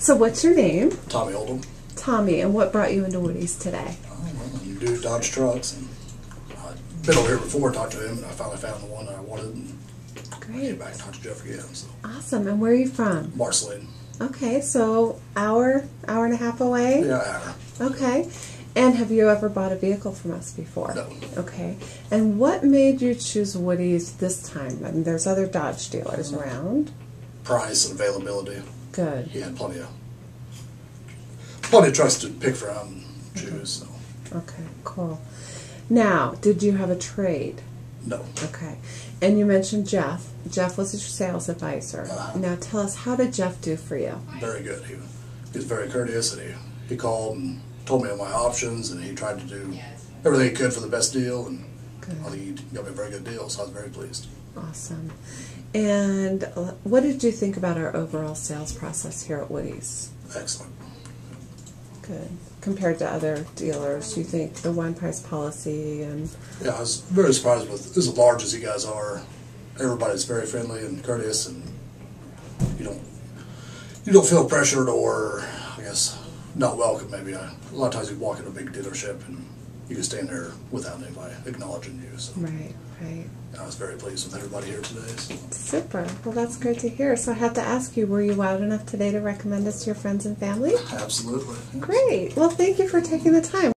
So, what's your name? Tommy Oldham. Tommy, and what brought you into Woody's today? Oh, well, you do Dodge trucks, and I've been over here before, talked to him, and I finally found the one that I wanted, and Great. came back and talked to Jeff again. So, Awesome. And where are you from? Marceline, Okay, so hour, hour and a half away? yeah, hour. Okay. And have you ever bought a vehicle from us before? No. Okay. And what made you choose Woody's this time? I mean, there's other Dodge dealers mm. around. Price and availability. Good. He had plenty of plenty of trucks to pick from, and choose. So, Okay, cool. Now, did you have a trade? no, Okay. And you mentioned Jeff. Jeff was your sales advisor. Uh-huh. Now tell us, how did Jeff do for you? very good. He, he was very courteous, and he he called and told me of my options, and he tried to do everything he could for the best deal, and Think he got me a very good deal. So I was very pleased. Awesome. And uh, what did you think about our overall sales process here at Woody's? Excellent. Good. Compared to other dealers, you think the one price policy and Yeah, I was very surprised with as large as you guys are. Everybody's very friendly and courteous, and you don't you don't feel pressured or I guess not welcome. Maybe I, a lot of times you walk in a big dealership and you can stand there without anybody acknowledging you. So right, right. I was very pleased with everybody here today. So. Super. Well, that's great to hear. So I have to ask you, were you wild enough today to recommend us to your friends and family? Absolutely. Great. Well, thank you for taking the time.